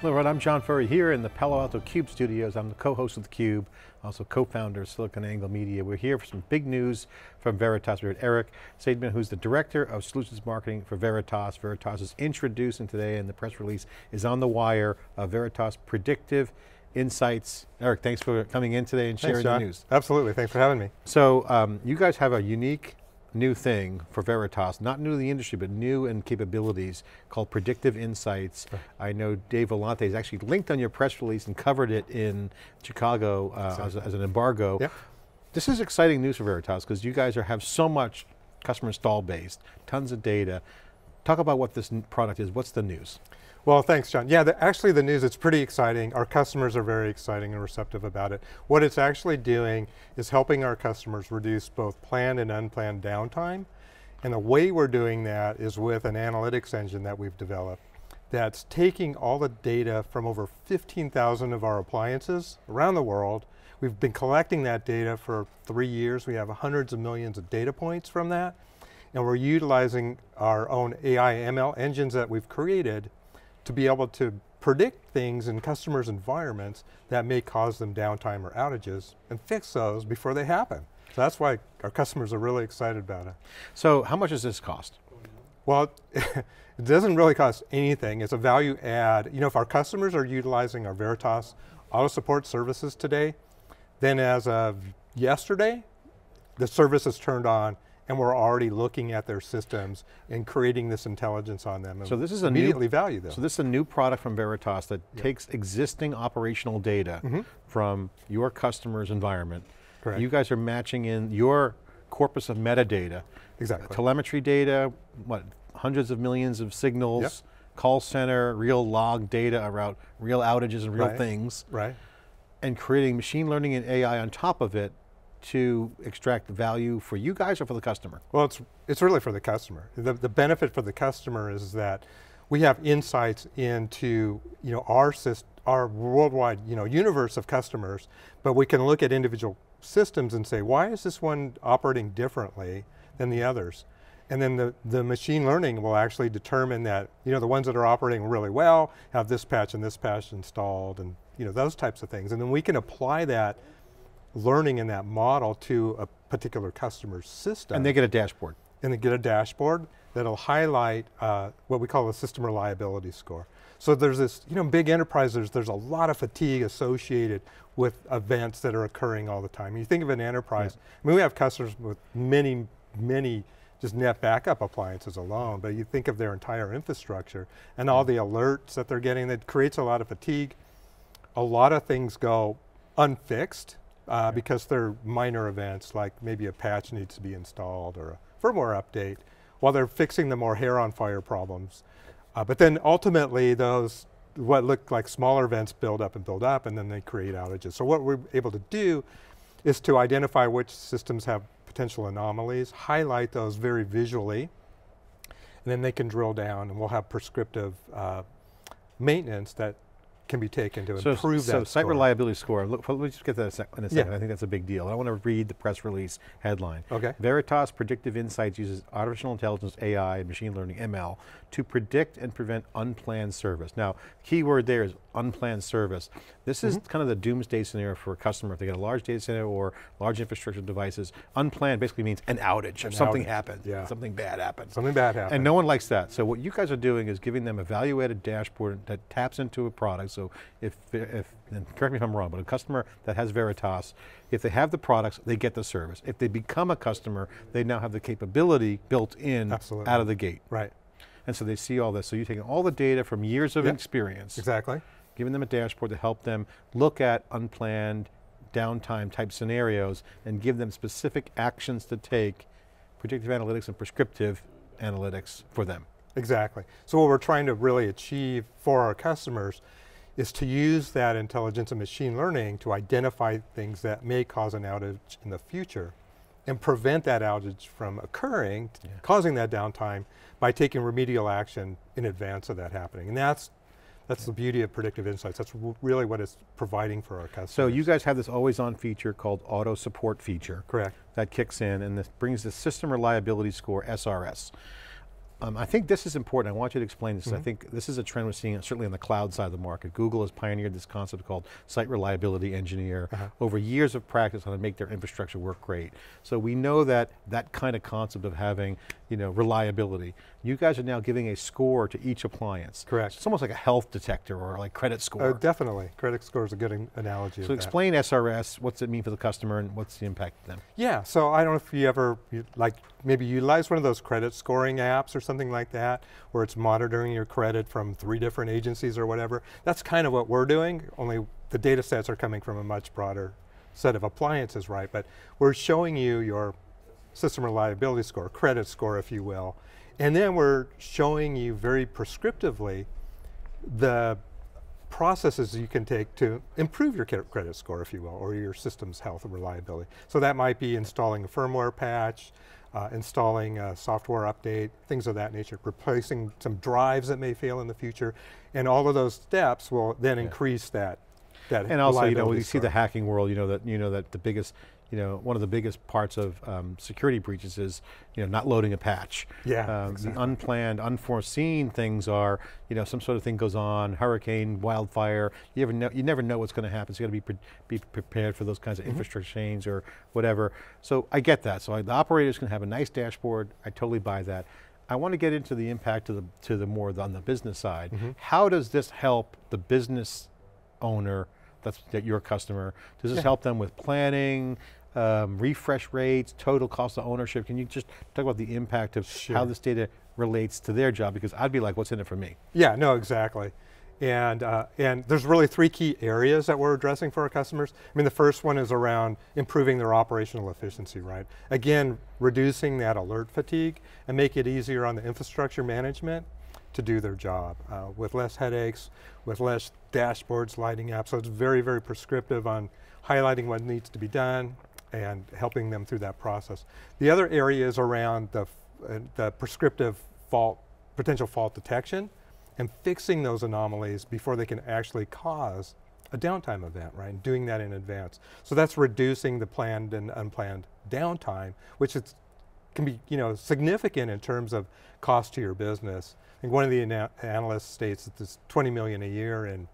Hello everyone, I'm John Furrier here in the Palo Alto Cube studios. I'm the co-host of the Cube, also co-founder of SiliconANGLE Media. We're here for some big news from Veritas. We're with Eric Seidman, who's the Director of Solutions Marketing for Veritas. Veritas is introducing today and the press release is on the wire, uh, Veritas Predictive Insights. Eric, thanks for coming in today and sharing thanks, the news. Absolutely, thanks for having me. So um, you guys have a unique new thing for Veritas, not new to the industry, but new in capabilities called Predictive Insights. I know Dave Vellante is actually linked on your press release and covered it in Chicago uh, exactly. as, as, an embargo. Yep. This is exciting news for Veritas because you guys are, have so much customer install base, tons of data. Talk about what this product is, what's the news? Well, thanks, John. Yeah, the, actually the news, it's pretty exciting. Our customers are very exciting and receptive about it. What it's actually doing is helping our customers reduce both planned and unplanned downtime. And the way we're doing that is with an analytics engine that we've developed that's taking all the data from over 15,000 of our appliances around the world. We've been collecting that data for three years. We have hundreds of millions of data points from that. And we're utilizing our own AI ML engines that we've created to be able to predict things in customers' environments that may cause them downtime or outages and fix those before they happen. So that's why our customers are really excited about it. So how much does this cost? Well, it doesn't really cost anything. It's a value add. You know, if our customers are utilizing our Veritas auto support services today, then as of yesterday, the service is turned on and we're already looking at their systems and creating this intelligence on them. So this is a immediately new, value them. So this is a new product from Veritas that yep. takes existing operational data mm -hmm. from your customer's environment. Correct. You guys are matching in your corpus of metadata. Exactly. telemetry data, what, hundreds of millions of signals, yep. call center, real log data around real outages and real right. things. Right. And creating machine learning and AI on top of it to extract value for you guys or for the customer? Well, it's, it's really for the customer. The, the benefit for the customer is that we have insights into you know, our, our worldwide you know, universe of customers, but we can look at individual systems and say, why is this one operating differently than the others? And then the, the machine learning will actually determine that, you know, the ones that are operating really well have this patch and this patch installed and, you know, those types of things. And then we can apply that learning in that model to a particular customer's system. And they get a dashboard. And they get a dashboard that'll highlight uh, what we call a system reliability score. So there's this, you know, big enterprises, there's a lot of fatigue associated with events that are occurring all the time. You think of an enterprise, yeah. I mean, we have customers with many, many just NetBackup appliances alone, but you think of their entire infrastructure and all the alerts that they're getting that creates a lot of fatigue. A lot of things go unfixed uh, because they're minor events like maybe a patch needs to be installed or a firmware update while they're fixing the more hair on fire problems. Uh, but then ultimately those, what look like smaller events build up and build up and then they create outages. So what we're able to do is to identify which systems have potential anomalies, highlight those very visually, and then they can drill down and we'll have prescriptive uh, maintenance that can be taken to so, improve so that site score. reliability score, look, let me just get that in a second, yeah. I think that's a big deal. I want to read the press release headline. Okay. Veritas Predictive Insights uses artificial intelligence, AI, and machine learning, ML, to predict and prevent unplanned service. Now, key word there is unplanned service. This is mm -hmm. kind of the doomsday scenario for a customer if they get a large data center or large infrastructure devices. Unplanned basically means an outage, an if something outage. happened, yeah. something bad happened. Something bad happened. And no one likes that. So what you guys are doing is giving them a evaluated dashboard that taps into a product. So if, if and correct me if I'm wrong, but a customer that has Veritas, if they have the products, they get the service. If they become a customer, they now have the capability built in Absolutely. out of the gate. Right. And so they see all this. So you're taking all the data from years of yep. experience. Exactly. Giving them a dashboard to help them look at unplanned downtime type scenarios and give them specific actions to take, predictive analytics and prescriptive analytics for them. Exactly. So what we're trying to really achieve for our customers is to use that intelligence and machine learning to identify things that may cause an outage in the future and prevent that outage from occurring, yeah. causing that downtime by taking remedial action in advance of that happening. And that's that's the beauty of predictive insights. That's really what it's providing for our customers. So you guys have this always on feature called auto support feature. Correct. That kicks in and this brings the system reliability score, SRS. Um, I think this is important. I want you to explain this. Mm-hmm. I think this is a trend we're seeing certainly on the cloud side of the market. Google has pioneered this concept called site reliability engineer Uh-huh. over years of practice on how to make their infrastructure work great. So we know that that kind of concept of having you know, reliability, you guys are now giving a score to each appliance. Correct. It's almost like a health detector or like credit score. Uh, definitely, credit score is a good an- analogy of so that. explain SRS, what's it mean for the customer and what's the impact to them? Yeah, so I don't know if you ever, like maybe utilize one of those credit scoring apps or something like that, where it's monitoring your credit from three different agencies or whatever. That's kind of what we're doing, only the data sets are coming from a much broader set of appliances, right? But we're showing you your system reliability score, credit score if you will, and then we're showing you very prescriptively the processes you can take to improve your credit score, if you will, or your system's health and reliability. So that might be installing a firmware patch, uh, installing a software update, things of that nature, replacing some drives that may fail in the future, and all of those steps will then increase that, that And also, you know, when you see the hacking world, you know that you know that the biggest, you know, one of the biggest parts of um, security breaches is, you know, not loading a patch. Yeah, Um, exactly. The unplanned, unforeseen things are, you know, some sort of thing goes on, hurricane, wildfire. You ever know, you never know what's going to happen. So you got to be pre be prepared for those kinds of Mm-hmm. infrastructure change or whatever. So I get that. So I, the operators can have a nice dashboard. I totally buy that. I want to get into the impact to the to the more on the business side. Mm-hmm. How does this help the business owner? That's that your customer. Does this Yeah. help them with planning, um, refresh rates, total cost of ownership? Can you just talk about the impact of how this data relates to their job? Because I'd be like, what's in it for me? Yeah, no, exactly. And, uh, and there's really three key areas that we're addressing for our customers. I mean, the first one is around improving their operational efficiency, right? Again, reducing that alert fatigue and make it easier on the infrastructure management to do their job uh, with less headaches, with less dashboards lighting up. So it's very, very prescriptive on highlighting what needs to be done and helping them through that process. The other area is around the, uh, the prescriptive fault, potential fault detection and fixing those anomalies before they can actually cause a downtime event, right? And doing that in advance. So that's reducing the planned and unplanned downtime, which can be you know, significant in terms of cost to your business. I think one of the analysts states that there's 20 million a year in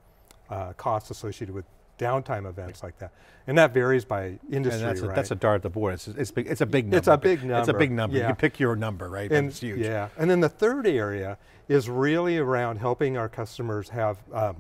uh, costs associated with downtime events like that. And that varies by industry, and that's a, right? that's a dart at the board. It's, it's, big, it's a big number. It's a big number. It's a big number. You yeah. can pick your number, right? And it's huge. Yeah, and then the third area is really around helping our customers have um,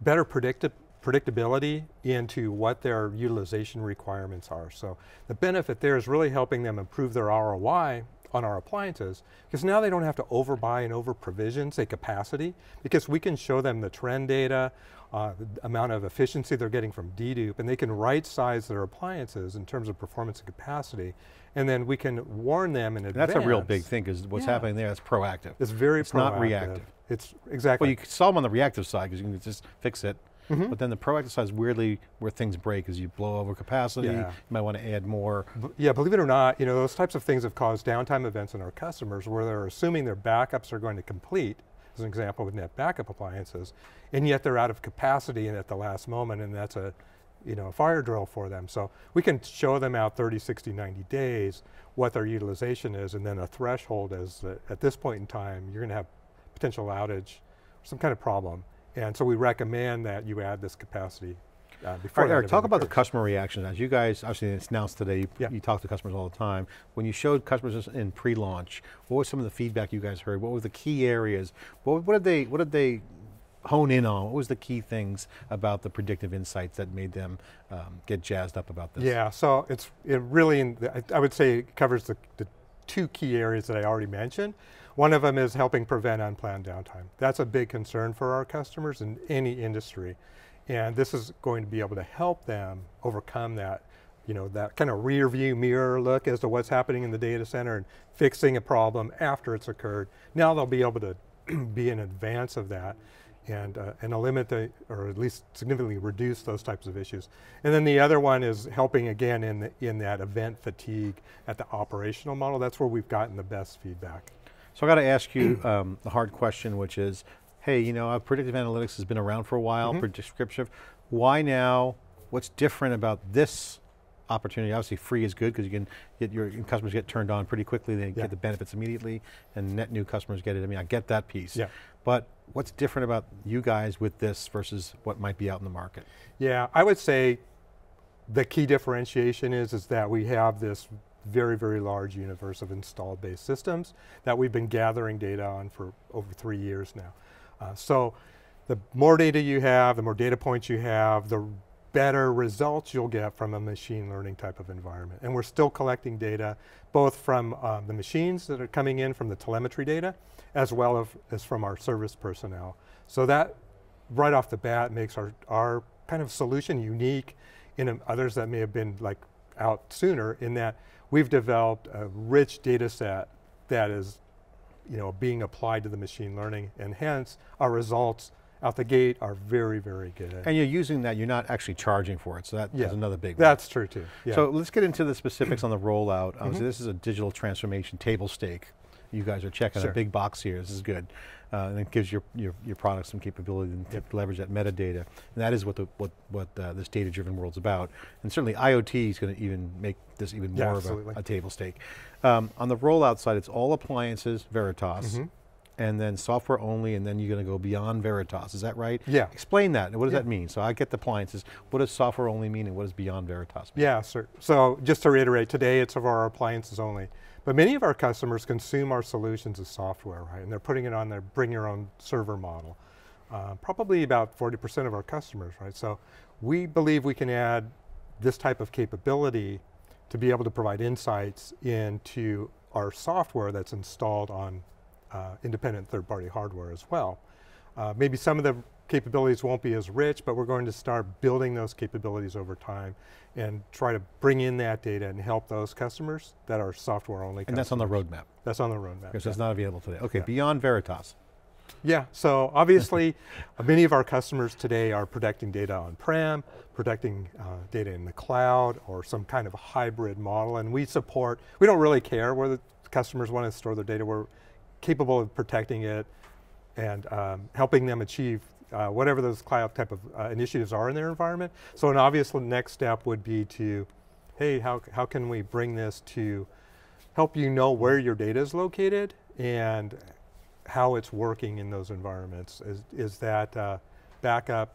better predicti- predictability into what their utilization requirements are. So the benefit there is really helping them improve their ROI on our appliances because now they don't have to overbuy and over provision, say capacity, because we can show them the trend data, uh, the amount of efficiency they're getting from dedupe, and they can right size their appliances in terms of performance and capacity, and then we can warn them in And advance. that's a real big thing because what's Yeah. happening there is proactive. It's very proactive. It's not reactive. It's exactly. Well, you can solve them on the reactive side because you can just fix it. Mm-hmm. But then the proactive side is weirdly where things break is you blow over capacity, Yeah. you might want to add more. B- yeah, believe it or not, you know those types of things have caused downtime events in our customers where they're assuming their backups are going to complete, as an example with NetBackup appliances, and yet they're out of capacity and at the last moment, and that's a you know a fire drill for them. So we can show them out 30, 60, 90 days what their utilization is, and then a threshold is that at this point in time you're going to have potential outage, some kind of problem, and so we recommend that you add this capacity uh, before. Right, Eric, talk about the customer reaction. As you guys, obviously it's announced today, you, Yeah. you talk to customers all the time. When you showed customers in pre-launch, what was some of the feedback you guys heard? What were the key areas? What, what did they, what did they hone in on? What was the key things about the predictive insights that made them um, get jazzed up about this? Yeah, so it's it really, in the, I, I would say it covers the, the two key areas that I already mentioned. One of them is helping prevent unplanned downtime. That's a big concern for our customers in any industry. And this is going to be able to help them overcome that, you know, that kind of rear view mirror look as to what's happening in the data center and fixing a problem after it's occurred. Now they'll be able to be in advance of that and, uh, and eliminate or at least significantly reduce those types of issues. And then the other one is helping again in, the, in that event fatigue at the operational model. That's where we've gotten the best feedback. So I got to ask you um, the hard question, which is, hey, you know, predictive analytics has been around for a while, Mm-hmm. predictive. Why now? What's different about this opportunity. Obviously free is good because you can get your customers get turned on pretty quickly, they Yeah. get the benefits immediately, and net new customers get it. I mean, I get that piece. Yeah. But what's different about you guys with this versus what might be out in the market? Yeah, I would say the key differentiation is, is that we have this very, very large universe of installed base systems that we've been gathering data on for over three years now. Uh, so the more data you have, the more data points you have, the better results you'll get from a machine learning type of environment. And we're still collecting data both from um, the machines that are coming in from the telemetry data, as well as, from our service personnel. So that right off the bat makes our, our kind of solution unique in others that may have been like out sooner in that we've developed a rich data set that is you know, being applied to the machine learning and hence our results out the gate are very, very good. And you're using that, you're not actually charging for it, so that, Yeah. that's another big one. That's true too. Yeah. So let's get into the specifics on the rollout. Um, Mm-hmm. So this is a digital transformation table stake. You guys are checking Sure. a big box here, this is good. Uh, and it gives your, your, your product some capability to leverage that metadata. And that is what, the, what, what uh, this data-driven world's about. And certainly IoT is going to even make this even Yeah, more of a, a table stake. Um, on the rollout side, it's all appliances, Veritas, Mhm. And then software only, and then you're going to go beyond Veritas, is that right? Yeah. Explain that, what does Yeah. that mean? So I get the appliances, what does software only mean and what does beyond Veritas mean? Yeah, sir. So just to reiterate, today it's of our appliances only. But many of our customers consume our solutions as software, right? And they're putting it on their bring your own server model. Uh, probably about 40% of our customers, right? So we believe we can add this type of capability to be able to provide insights into our software that's installed on uh, independent third-party hardware as well. Uh, maybe some of the capabilities won't be as rich, but we're going to start building those capabilities over time and try to bring in that data and help those customers that are software only. And that's on the roadmap, That's on the roadmap. because yeah. it's not available today. Okay, Yeah. beyond Veritas. Yeah, so obviously many of our customers today are protecting data on-prem, protecting uh, data in the cloud or some kind of hybrid model and we support, we don't really care where the customers want to store their data, we're capable of protecting it and um, helping them achieve uh, whatever those cloud type of uh, initiatives are in their environment. So an obvious next step would be to, hey, how, how can we bring this to help you know where your data is located and how it's working in those environments. Is, is that uh, backup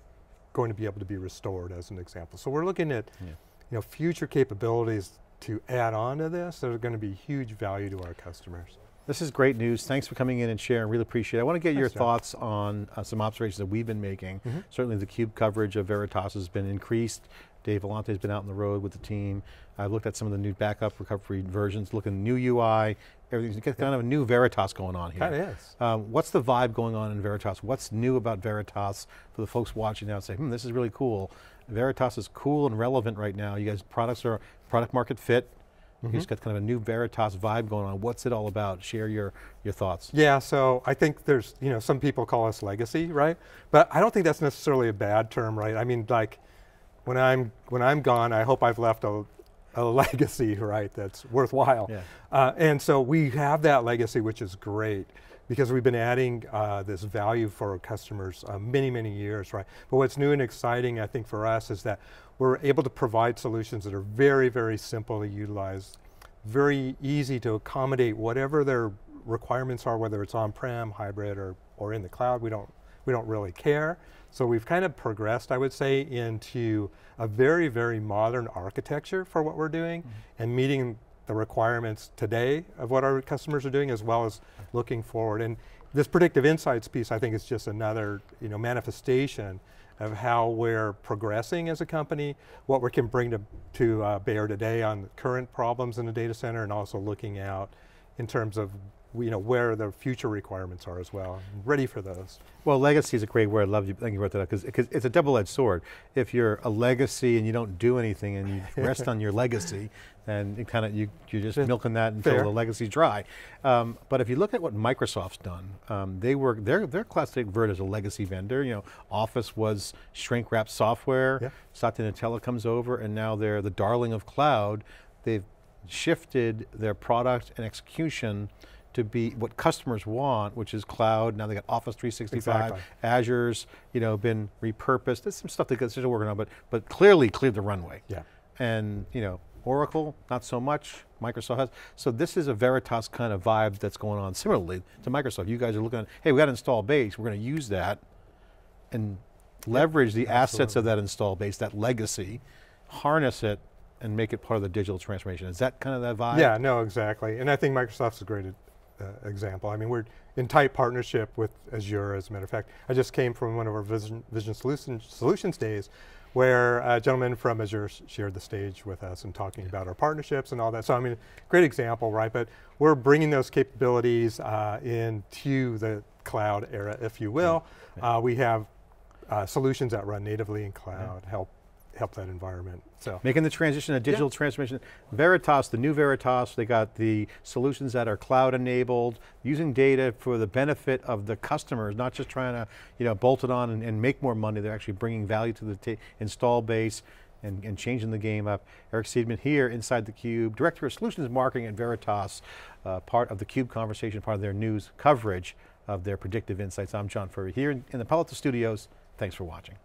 going to be able to be restored as an example? So we're looking at Yeah. you know, future capabilities to add on to this that are going to be huge value to our customers. This is great news. Thanks for coming in and sharing, really appreciate it. I want to get your Thanks, John. thoughts on uh, some observations that we've been making. Mhm. Certainly the cube coverage of Veritas has been increased. Dave Vellante has been out on the road with the team. I've looked at some of the new backup recovery versions, looking at new UI, everything's kind of a new Veritas going on here. Kind of is. Um, what's the vibe going on in Veritas? What's new about Veritas for the folks watching now and say, hmm, this is really cool. Veritas is cool and relevant right now. You guys, products are product market fit. You Mm-hmm. just got kind of a new Veritas vibe going on. What's it all about? Share your, your thoughts. Yeah, so I think there's, you know, some people call us legacy, right? But I don't think that's necessarily a bad term, right? I mean, like, when I'm, when I'm gone, I hope I've left a, a legacy, right, that's worthwhile. Yeah. Uh, and so we have that legacy, which is great because we've been adding uh, this value for our customers uh, many, many years, right? But what's new and exciting, I think, for us is that we're able to provide solutions that are very, very simple to utilize, very easy to accommodate whatever their requirements are, whether it's on-prem, hybrid, or, or in the cloud. We don't, we don't really care. So we've kind of progressed, I would say, into a very, very modern architecture for what we're doing mm-hmm. and meeting the requirements today of what our customers are doing as well as looking forward. And this predictive insights piece I think is just another you know, manifestation of how we're progressing as a company, what we can bring to, to uh, bear today on current problems in the data center and also looking out in terms of you know, where the future requirements are as well. I'm Ready for those. Well, legacy is a great word. I love you. Thank you brought that up because it's a double-edged sword. If you're a legacy and you don't do anything and you rest on your legacy, then it kind of you you're just milking that until Fair. the legacy's dry. Um, but if you look at what Microsoft's done, um, they were they're they're classic Vert as a legacy vendor. You know, Office was shrink wrap software. Yeah. Satya Nadella comes over, and now they're the darling of cloud. They've shifted their product and execution to be what customers want, which is cloud. Now they got Office 365, Exactly. Azure's, you know, been repurposed. There's some stuff that they're still working on, but but clearly cleared the runway. Yeah. And you know, Oracle, not so much. Microsoft has. So this is a Veritas kind of vibe that's going on similarly to Microsoft. You guys are looking at, hey, we got install base, we're going to use that and leverage the assets of that install base, that legacy, harness it, and make it part of the digital transformation. Is that kind of that vibe? Yeah, no, exactly. And I think Microsoft's a great uh, example. I mean, we're in tight partnership with Azure, as a matter of fact. I just came from one of our Vision, Vision Solutions, Solutions days where a gentleman from Azure shared the stage with us and talking yeah. about our partnerships and all that. So I mean, great example, right? But we're bringing those capabilities uh, into the cloud era, if you will. Yeah. Yeah. Uh, we have uh, solutions that run natively in cloud, help help that environment. So Making the transition, a digital yeah. transformation. Veritas, the new Veritas, they got the solutions that are cloud enabled, using data for the benefit of the customers, not just trying to you know, bolt it on and, and make more money, they're actually bringing value to the install base and, and, changing the game up. Eric Seidman here inside theCUBE, Director of Solutions Marketing at Veritas, uh, part of the CUBE conversation, part of their news coverage of their predictive insights. I'm John Furrier here in, in the Palo Alto Studios. Thanks for watching.